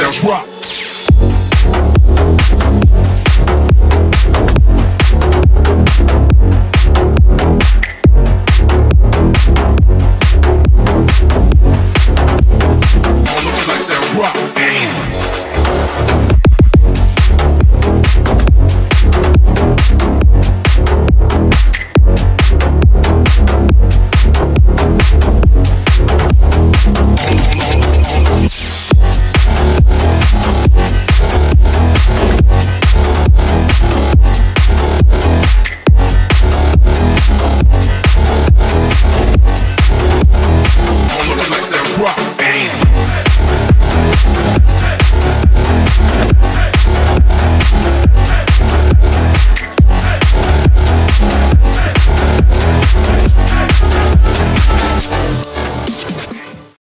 now drop. All the lights